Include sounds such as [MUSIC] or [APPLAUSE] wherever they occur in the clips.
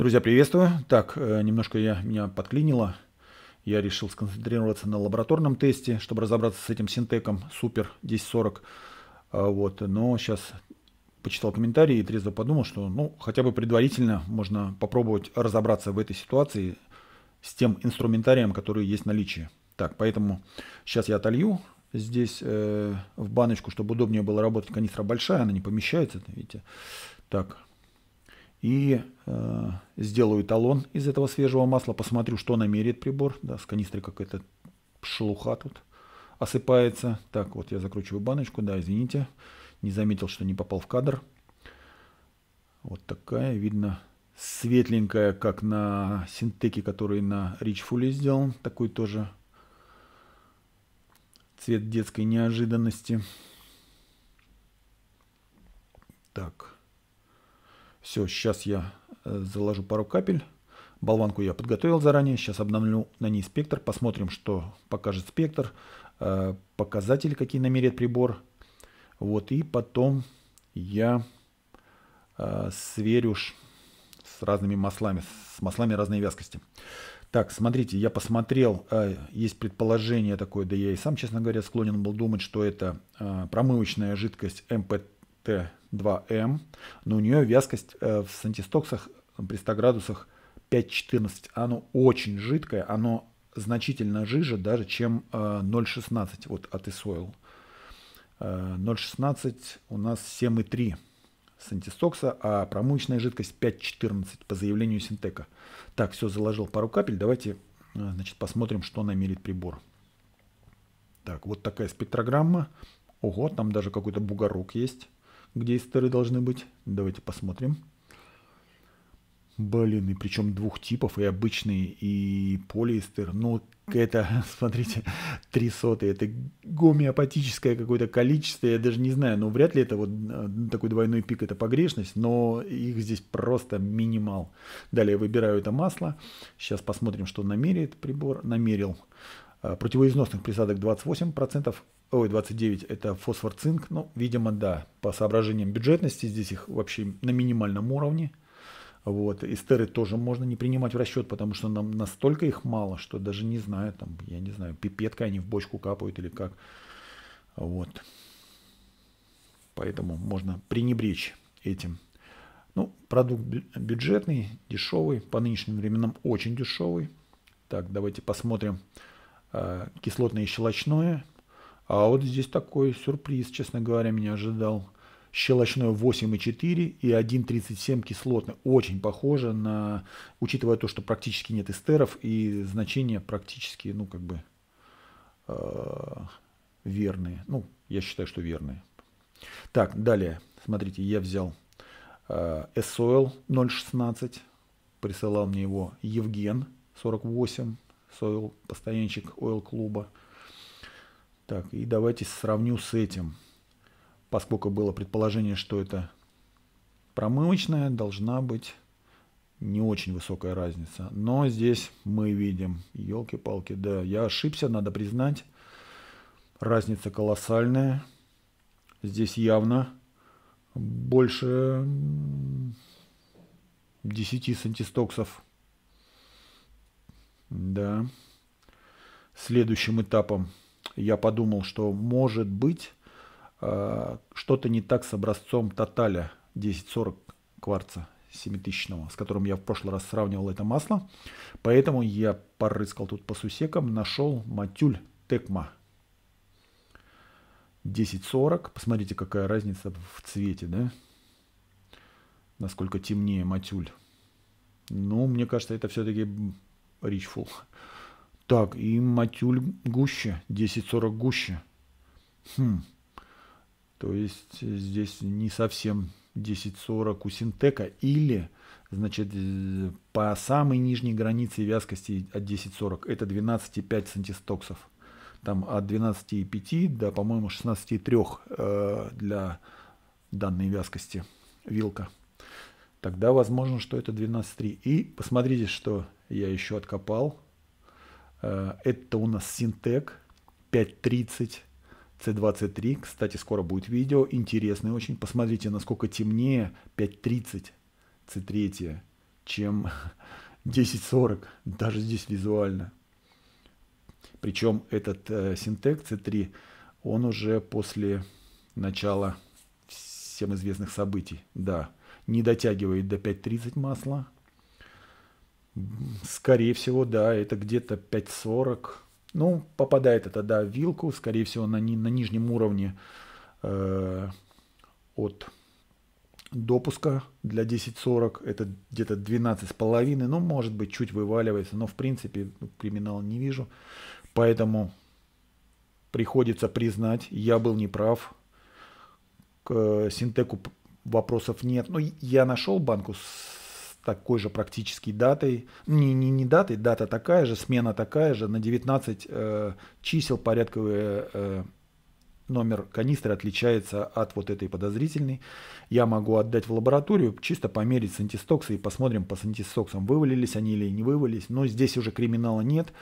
Друзья, приветствую. Так, э, немножко я, меня подклинило. Я решил сконцентрироваться на лабораторном тесте, чтобы разобраться с этим синтеком Супер 1040. А, вот, но сейчас почитал комментарии и трезво подумал, что ну, хотя бы предварительно можно попробовать разобраться в этой ситуации с тем инструментарием, который есть в наличии. Так, поэтому сейчас я отолью здесь э, в баночку, чтобы удобнее было работать. Канистра большая, она не помещается, видите. Так, и э, сделаю талон из этого свежего масла, посмотрю, что намерит прибор. Да, с канистры какая-то шелуха тут осыпается. Так, вот я закручиваю баночку, да, извините, не заметил, что не попал в кадр. Вот такая, видно, светленькая, как на синтеке, который на Fully сделан. Такой тоже цвет детской неожиданности. Так. Все, сейчас я э, заложу пару капель. Болванку я подготовил заранее. Сейчас обновлю на ней спектр. Посмотрим, что покажет спектр. Э, показатели, какие намерит прибор. Вот, и потом я э, сверю с разными маслами, с маслами разной вязкости. Так, смотрите, я посмотрел, есть предположение такое, да я и сам, честно говоря, склонен был думать, что это промывочная жидкость МПТ 2М, но у нее вязкость э, в сантистоксах при 100 градусах 5,14. Оно очень жидкое, оно значительно жиже даже, чем э, 0,16 вот от Esoil. Э, 0,16 у нас 7,3 сантистокса, а промывочная жидкость 5,14 по заявлению Синтека. Так, все, заложил пару капель. Давайте э, значит, посмотрим, что намерит прибор. Так, вот такая спектрограмма. Ого, там даже какой-то бугорок есть где эстеры должны быть. Давайте посмотрим. Блин, и причем двух типов, и обычный, и полиэстер. Ну, это, [LAUGHS] смотрите, три соты, это гомеопатическое какое-то количество, я даже не знаю, ну, вряд ли это вот э, такой двойной пик, это погрешность, но их здесь просто минимал. Далее выбираю это масло, сейчас посмотрим, что намерит прибор, намерил. Э, противоизносных присадок 28%, ой, 29 это фосфор, цинк, ну, видимо, да, по соображениям бюджетности здесь их вообще на минимальном уровне. Вот, эстеры тоже можно не принимать в расчет, потому что нам настолько их мало, что даже не знаю, там, я не знаю, пипеткой они в бочку капают или как. Вот. Поэтому можно пренебречь этим. Ну, продукт бюджетный, дешевый, по нынешним временам очень дешевый. Так, давайте посмотрим э, кислотное и щелочное. А вот здесь такой сюрприз, честно говоря, меня ожидал. Щелочное 8,4 и 1,37 кислотный. Очень похоже на, учитывая то, что практически нет эстеров и значения практически, ну, как бы, э, верные. Ну, я считаю, что верные. Так, далее, смотрите, я взял э, S-Oil 0,16, присылал мне его Евген 48, Soil, постоянщик Oil клуба. Так, и давайте сравню с этим. Поскольку было предположение, что это промывочная, должна быть не очень высокая разница. Но здесь мы видим, елки-палки, да, я ошибся, надо признать. Разница колоссальная. Здесь явно больше 10 сантистоксов. Да. Следующим этапом я подумал, что может быть э, что-то не так с образцом Тоталя 1040 кварца 7000, с которым я в прошлый раз сравнивал это масло. Поэтому я порыскал тут по сусекам, нашел матюль Текма 1040. Посмотрите, какая разница в цвете, да? Насколько темнее матюль. Ну, мне кажется, это все-таки Ричфул. Так, и матюль гуще, 10-40 гуще. Хм. То есть здесь не совсем 10-40 у синтека или, значит, э, по самой нижней границе вязкости от 10-40 это 12,5 сантистоксов. Там от 12,5 до, по-моему, 16,3 э, для данной вязкости вилка. Тогда возможно, что это 12,3. И посмотрите, что я еще откопал. Э, это у нас Синтек 530 C23. Кстати, скоро будет видео. Интересный очень. Посмотрите, насколько темнее 530 C3, чем [LAUGHS] 1040, даже здесь визуально. Причем этот э, Синтек C3, он уже после начала всем известных событий, да, не дотягивает до 5.30 масла. Скорее всего, да, это где-то 5.40. Ну, попадает это, да, в вилку, скорее всего, на, ни, на нижнем уровне э, от допуска для 10.40 это где-то 12,5, ну, может быть, чуть вываливается, но в принципе ну, криминала не вижу. Поэтому приходится признать, я был неправ. К Синтеку вопросов нет. Но ну, я нашел банку с такой же практически датой. Не, не, не датой, дата такая же, смена такая же. На 19 э, чисел порядковые э, номер канистры отличается от вот этой подозрительной. Я могу отдать в лабораторию, чисто померить с антистокса и посмотрим по антистоксам, вывалились они или не вывалились. Но здесь уже криминала нет.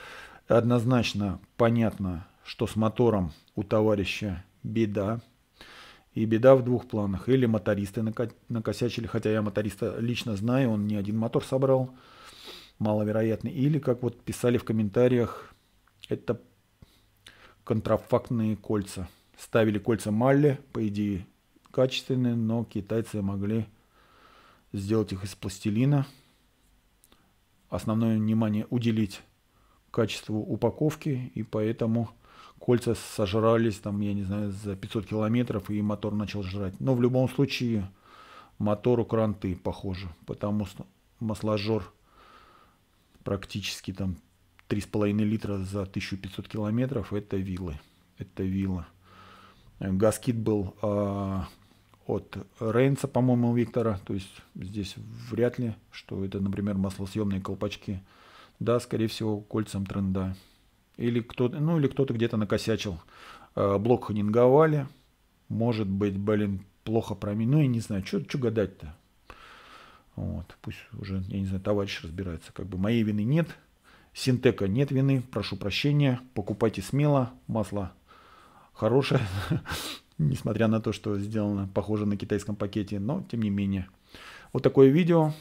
Однозначно понятно, что с мотором у товарища беда. И беда в двух планах. Или мотористы накосячили, хотя я моториста лично знаю, он не один мотор собрал, маловероятно. Или, как вот писали в комментариях, это контрафактные кольца – ставили кольца Малли, по идее, качественные, но китайцы могли сделать их из пластилина. Основное внимание уделить качеству упаковки, и поэтому кольца сожрались, там, я не знаю, за 500 километров, и мотор начал жрать. Но в любом случае мотору кранты похоже, потому что масложор практически там 3,5 литра за 1500 километров, это вилы. Это вилла. Гаскит был э, от Рейнса, по-моему, Виктора. То есть здесь вряд ли, что это, например, маслосъемные колпачки. Да, скорее всего, кольцам тренда. Или кто-то, ну или кто-то где-то накосячил. Э, блок ханинговали. Может быть, блин, плохо променял. Ну, я не знаю, что гадать-то. Вот, пусть уже, я не знаю, товарищ разбирается. Как бы моей вины нет. Синтека нет вины, прошу прощения. Покупайте смело масло хорошая, [LAUGHS] несмотря на то, что сделано похоже на китайском пакете, но тем не менее. Вот такое видео.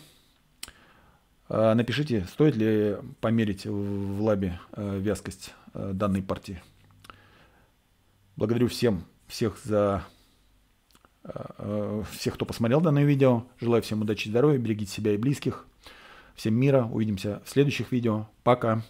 А, напишите, стоит ли померить в лабе а, вязкость а, данной партии. Благодарю всем, всех за всех, кто посмотрел данное видео. Желаю всем удачи и здоровья, берегите себя и близких. Всем мира. Увидимся в следующих видео. Пока.